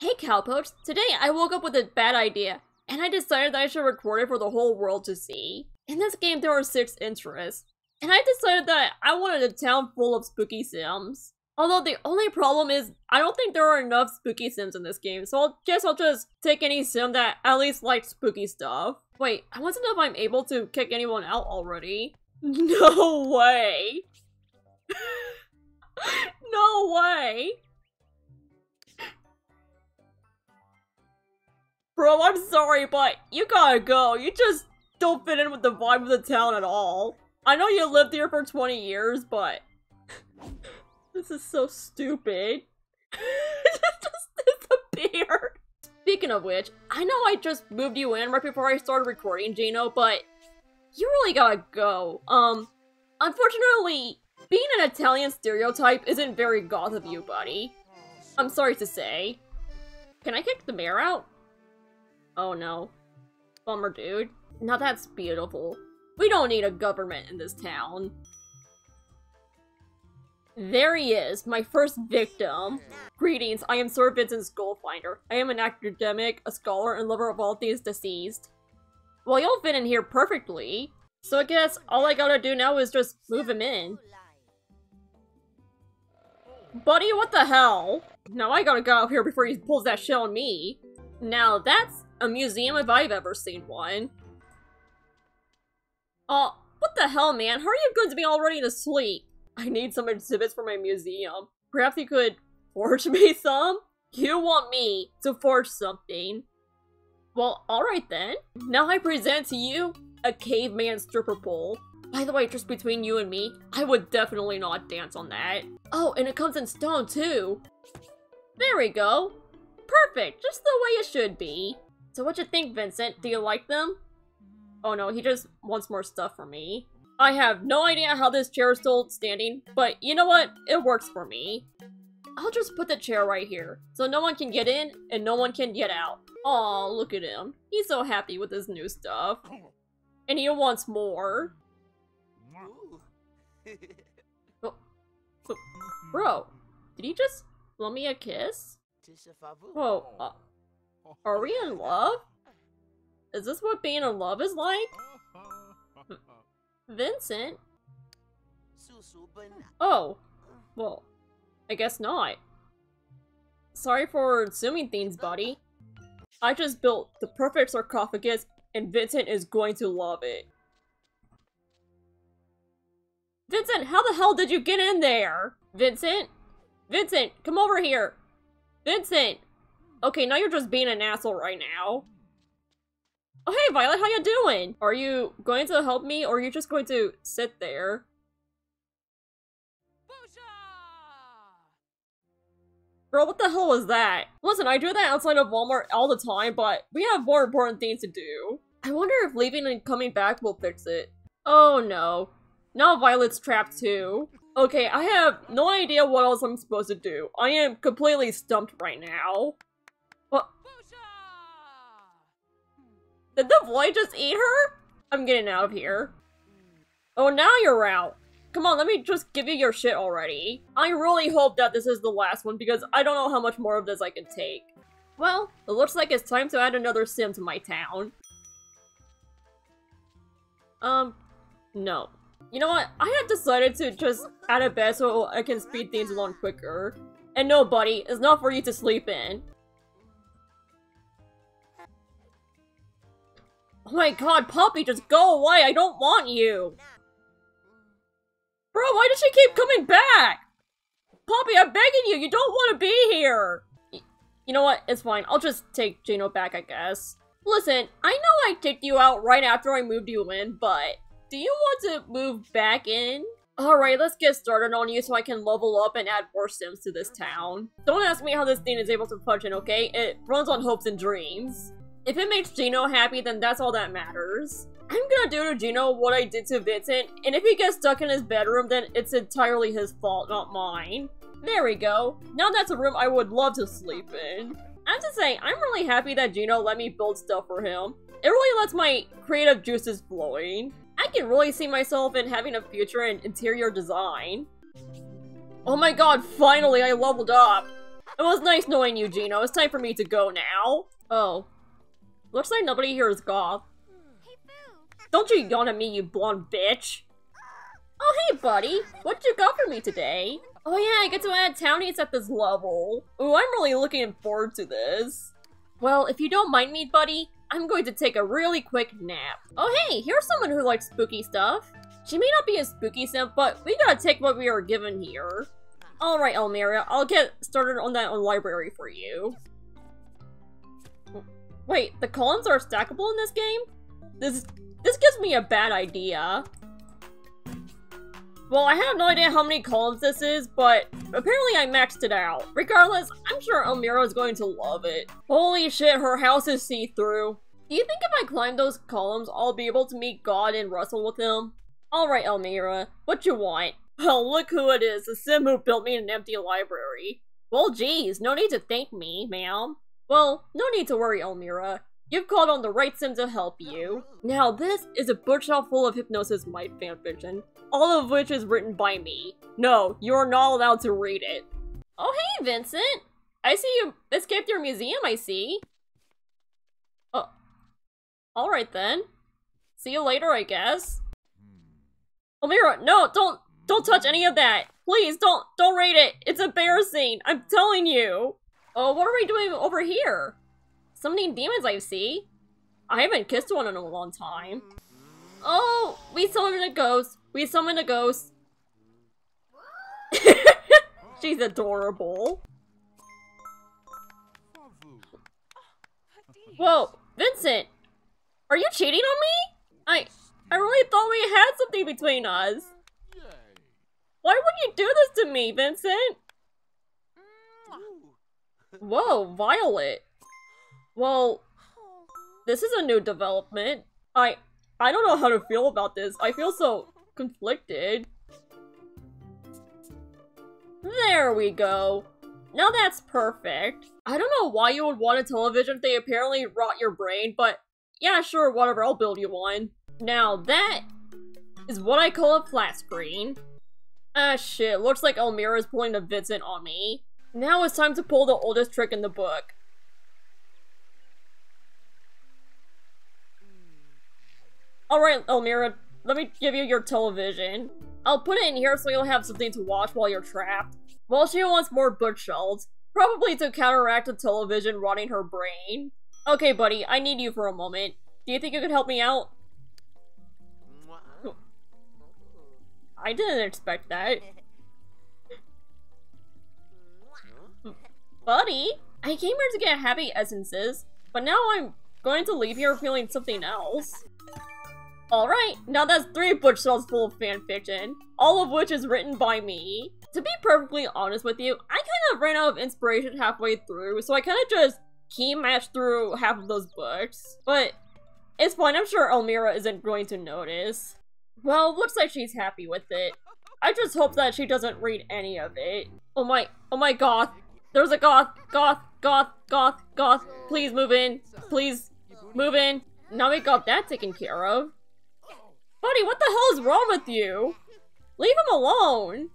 Hey Cowpoach, today I woke up with a bad idea, and I decided that I should record it for the whole world to see. In this game there are six interests, and I decided that I wanted a town full of spooky sims. Although the only problem is, I don't think there are enough spooky sims in this game, so I guess I'll just take any sim that at least likes spooky stuff. Wait, I want to know if I'm able to kick anyone out already. No way! no way! Bro, I'm sorry, but you gotta go. You just don't fit in with the vibe of the town at all. I know you lived here for 20 years, but... this is so stupid. just disappeared. Speaking of which, I know I just moved you in right before I started recording, Gino, but... You really gotta go. Um, unfortunately, being an Italian stereotype isn't very goth of you, buddy. I'm sorry to say. Can I kick the mayor out? Oh no. Bummer, dude. Now that's beautiful. We don't need a government in this town. There he is, my first victim. Greetings, I am Sir Vincent Skullfinder. I am an academic, a scholar, and lover of all things deceased. Well, you'll fit in here perfectly. So I guess all I gotta do now is just move him in. Buddy, what the hell? Now I gotta go out here before he pulls that shit on me. Now that's a museum if I've ever seen one. Oh, what the hell, man? How are you going to be already to sleep? I need some exhibits for my museum. Perhaps you could forge me some? You want me to forge something. Well, alright then. Now I present to you a caveman stripper pole. By the way, just between you and me, I would definitely not dance on that. Oh, and it comes in stone too. There we go. Perfect, just the way it should be. So what you think, Vincent? Do you like them? Oh no, he just wants more stuff from me. I have no idea how this chair is still standing, but you know what? It works for me. I'll just put the chair right here, so no one can get in and no one can get out. Aw, look at him. He's so happy with his new stuff. And he wants more. oh, so, bro, did he just blow me a kiss? Whoa, uh, are we in love? Is this what being in love is like? Vincent? Oh, well, I guess not. Sorry for assuming things, buddy. I just built the perfect sarcophagus and Vincent is going to love it. Vincent, how the hell did you get in there? Vincent? Vincent, come over here. Vincent! Okay, now you're just being an asshole right now. Oh, hey, Violet, how you doing? Are you going to help me, or are you just going to sit there? Bro, what the hell was that? Listen, I do that outside of Walmart all the time, but we have more important things to do. I wonder if leaving and coming back will fix it. Oh no. Now Violet's trapped too. Okay, I have no idea what else I'm supposed to do. I am completely stumped right now. Did the boy just eat her? I'm getting out of here. Oh, now you're out. Come on, let me just give you your shit already. I really hope that this is the last one because I don't know how much more of this I can take. Well, it looks like it's time to add another sim to my town. Um, no. You know what? I have decided to just add a bed so I can speed things along quicker. And no, buddy, it's not for you to sleep in. Oh my god, Poppy, just go away! I don't want you! Bro, why does she keep coming back? Poppy, I'm begging you, you don't want to be here! You know what, it's fine, I'll just take Gino back, I guess. Listen, I know I kicked you out right after I moved you in, but do you want to move back in? Alright, let's get started on you so I can level up and add more sims to this town. Don't ask me how this thing is able to function, okay? It runs on hopes and dreams. If it makes Gino happy, then that's all that matters. I'm gonna do to Gino what I did to Vincent, and if he gets stuck in his bedroom, then it's entirely his fault, not mine. There we go. Now that's a room I would love to sleep in. I have to say, I'm really happy that Gino let me build stuff for him. It really lets my creative juices flowing. I can really see myself in having a future in interior design. Oh my god, finally I leveled up! It was nice knowing you, Gino. It's time for me to go now. Oh. Looks like nobody here is goth. Don't you yawn at me, you blonde bitch! Oh, hey, buddy! What'd you got for me today? Oh yeah, I get to add townies at this level. Ooh, I'm really looking forward to this. Well, if you don't mind me, buddy, I'm going to take a really quick nap. Oh hey, here's someone who likes spooky stuff. She may not be a spooky simp, but we gotta take what we are given here. Alright, Elmira, I'll get started on that library for you. Wait, the columns are stackable in this game? This this gives me a bad idea. Well, I have no idea how many columns this is, but apparently I maxed it out. Regardless, I'm sure Elmira is going to love it. Holy shit, her house is see-through. Do you think if I climb those columns, I'll be able to meet God and wrestle with him? Alright, Elmira, what you want? Well, look who it is, the sim who built me an empty library. Well, geez, no need to thank me, ma'am. Well, no need to worry, Elmira. You've called on the right sim to help you. Now, this is a bookshelf full of Hypnosis Mic fanfiction, all of which is written by me. No, you are not allowed to read it. Oh, hey, Vincent! I see you escaped your museum, I see. Oh. Alright then. See you later, I guess. Elmira, no, don't, don't touch any of that! Please, don't, don't read it! It's embarrassing! I'm telling you! Oh, what are we doing over here? Summoning demons, I see. I haven't kissed one in a long time. Oh, we summoned a ghost. We summoned a ghost. She's adorable. Whoa, Vincent! Are you cheating on me? I I really thought we had something between us. Why would you do this to me, Vincent? Whoa, Violet. Well, this is a new development. I I don't know how to feel about this. I feel so conflicted. There we go. Now that's perfect. I don't know why you would want a television they apparently rot your brain, but yeah, sure, whatever, I'll build you one. Now that is what I call a flat screen. Ah shit, looks like Elmira is pulling a Vincent on me. Now it's time to pull the oldest trick in the book. Alright, Elmira, let me give you your television. I'll put it in here so you'll have something to watch while you're trapped. Well, she wants more bookshelves, probably to counteract the television rotting her brain. Okay, buddy, I need you for a moment. Do you think you could help me out? I didn't expect that. Buddy, I came here to get happy essences, but now I'm going to leave here feeling something else. Alright, now that's three bookshelves full of fanfiction, all of which is written by me. To be perfectly honest with you, I kind of ran out of inspiration halfway through, so I kind of just key matched through half of those books. But it's fine, I'm sure Elmira isn't going to notice. Well, looks like she's happy with it. I just hope that she doesn't read any of it. Oh my, oh my goth. There's a goth, goth, goth, goth, goth. Please move in. Please move in. Now we got that taken care of. Buddy, what the hell is wrong with you? Leave him alone.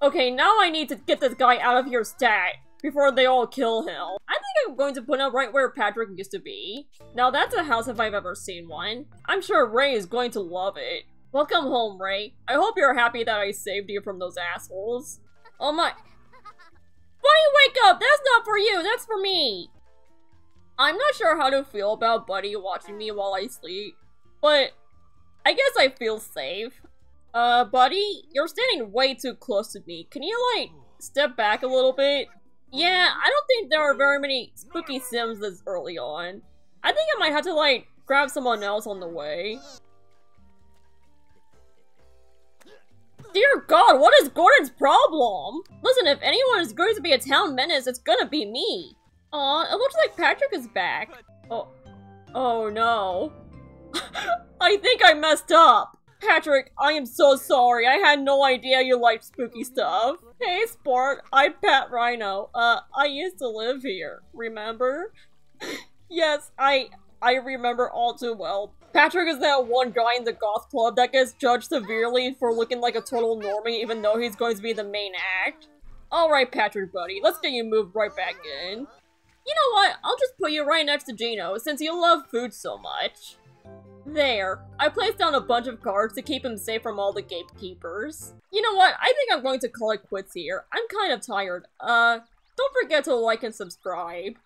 Okay, now I need to get this guy out of here stat before they all kill him. I think I'm going to put him right where Patrick used to be. Now that's a house if I've ever seen one. I'm sure Ray is going to love it. Welcome home, Ray. I hope you're happy that I saved you from those assholes. Oh my- Buddy, wake up! That's not for you, that's for me! I'm not sure how to feel about Buddy watching me while I sleep, but I guess I feel safe. Uh, Buddy, you're standing way too close to me. Can you, like, step back a little bit? Yeah, I don't think there are very many spooky sims this early on. I think I might have to, like, grab someone else on the way. Dear God, what is Gordon's problem? Listen, if anyone is going to be a town menace, it's gonna be me. Aw, it looks like Patrick is back. Oh, oh no. I think I messed up. Patrick, I am so sorry. I had no idea you liked spooky stuff. Hey, sport. I'm Pat Rhino. Uh, I used to live here. Remember? yes, I I remember all too well. Patrick is that one guy in the goth club that gets judged severely for looking like a total normie even though he's going to be the main act. Alright, Patrick buddy, let's get you moved right back in. You know what? I'll just put you right next to Gino, since you love food so much. There. I placed down a bunch of cards to keep him safe from all the gatekeepers. You know what? I think I'm going to call it quits here. I'm kind of tired. Uh, don't forget to like and subscribe.